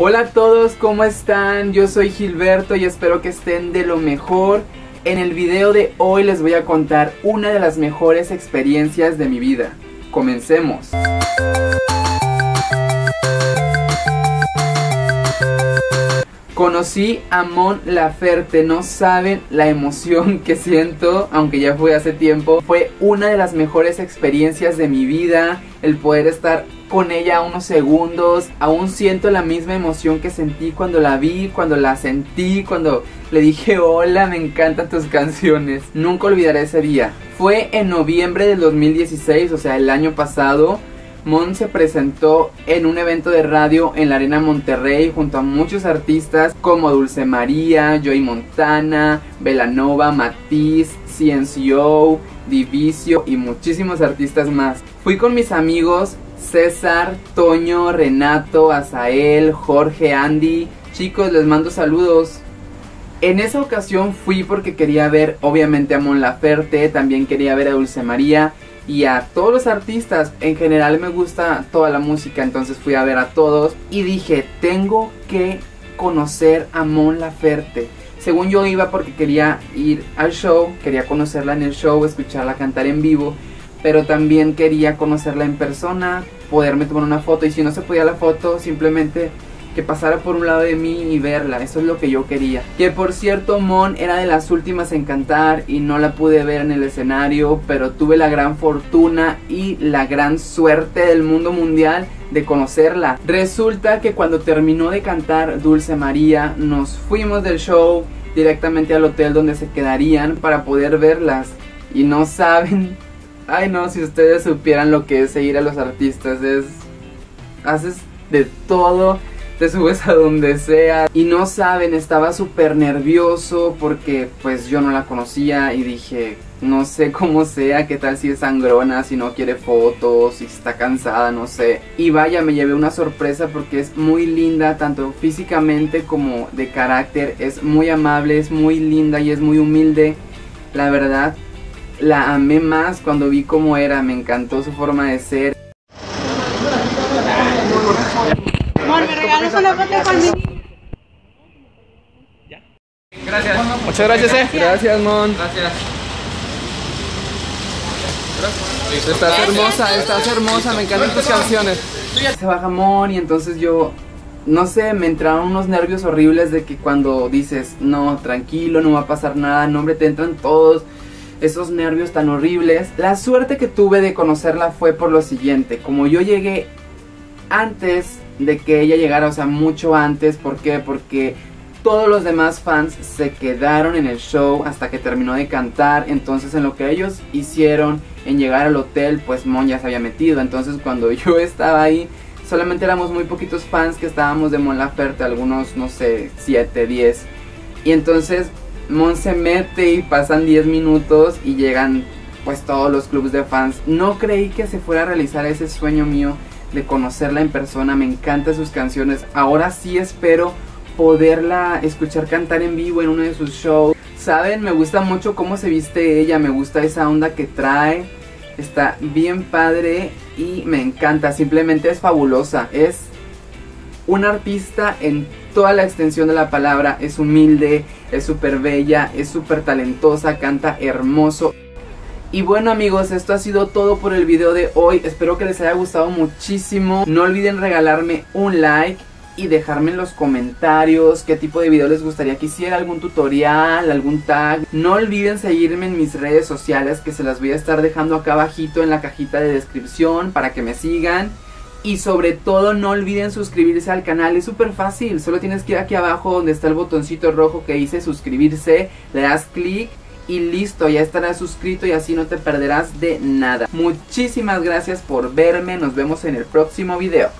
Hola a todos, ¿cómo están? Yo soy Gilberto y espero que estén de lo mejor. En el video de hoy les voy a contar una de las mejores experiencias de mi vida. Comencemos. Conocí a Mon Laferte, no saben la emoción que siento, aunque ya fue hace tiempo. Fue una de las mejores experiencias de mi vida, el poder estar con ella unos segundos. Aún siento la misma emoción que sentí cuando la vi, cuando la sentí, cuando le dije hola, me encantan tus canciones. Nunca olvidaré ese día. Fue en noviembre del 2016, o sea, el año pasado. Mon se presentó en un evento de radio en la Arena Monterrey junto a muchos artistas como Dulce María, Joy Montana, Velanova, Matiz, CNCO, Divicio y muchísimos artistas más. Fui con mis amigos César, Toño, Renato, Azael, Jorge, Andy. Chicos, les mando saludos. En esa ocasión fui porque quería ver obviamente a Mon Laferte, también quería ver a Dulce María y a todos los artistas. En general me gusta toda la música, entonces fui a ver a todos y dije, tengo que conocer a Mon Laferte. Según yo iba porque quería ir al show, quería conocerla en el show, escucharla cantar en vivo, pero también quería conocerla en persona, poderme tomar una foto y si no se podía la foto, simplemente que pasara por un lado de mí y verla, eso es lo que yo quería. Que por cierto, Mon era de las últimas en cantar y no la pude ver en el escenario, pero tuve la gran fortuna y la gran suerte del mundo mundial de conocerla. Resulta que cuando terminó de cantar Dulce María, nos fuimos del show directamente al hotel donde se quedarían para poder verlas. Y no saben, ay no, si ustedes supieran lo que es seguir a los artistas, es... Haces de todo te subes a donde sea y no saben, estaba súper nervioso porque pues yo no la conocía y dije, no sé cómo sea, qué tal si es sangrona, si no quiere fotos, si está cansada, no sé. Y vaya, me llevé una sorpresa porque es muy linda, tanto físicamente como de carácter, es muy amable, es muy linda y es muy humilde. La verdad, la amé más cuando vi cómo era, me encantó su forma de ser. me regalas una foto. Gracias. Muchas gracias, eh. Gracias, Mon. Gracias. Estás hermosa, estás hermosa, me encantan tus canciones. Se baja Mon y entonces yo, no sé, me entraron unos nervios horribles de que cuando dices, no, tranquilo, no va a pasar nada, no, hombre, te entran todos esos nervios tan horribles. La suerte que tuve de conocerla fue por lo siguiente, como yo llegué antes de que ella llegara, o sea, mucho antes. ¿Por qué? Porque todos los demás fans se quedaron en el show hasta que terminó de cantar. Entonces, en lo que ellos hicieron en llegar al hotel, pues Mon ya se había metido. Entonces, cuando yo estaba ahí, solamente éramos muy poquitos fans que estábamos de Mon Laferte, algunos, no sé, 7, 10. Y entonces Mon se mete y pasan 10 minutos y llegan pues todos los clubes de fans. No creí que se fuera a realizar ese sueño mío de conocerla en persona, me encantan sus canciones. Ahora sí espero poderla escuchar cantar en vivo en uno de sus shows. Saben, me gusta mucho cómo se viste ella, me gusta esa onda que trae. Está bien padre y me encanta, simplemente es fabulosa. Es una artista en toda la extensión de la palabra, es humilde, es súper bella, es súper talentosa, canta hermoso. Y bueno amigos, esto ha sido todo por el video de hoy. Espero que les haya gustado muchísimo. No olviden regalarme un like y dejarme en los comentarios qué tipo de video les gustaría que hiciera, algún tutorial, algún tag. No olviden seguirme en mis redes sociales que se las voy a estar dejando acá abajito en la cajita de descripción para que me sigan. Y sobre todo no olviden suscribirse al canal, es súper fácil, solo tienes que ir aquí abajo donde está el botoncito rojo que dice suscribirse, le das clic y listo, ya estarás suscrito y así no te perderás de nada. Muchísimas gracias por verme, nos vemos en el próximo video.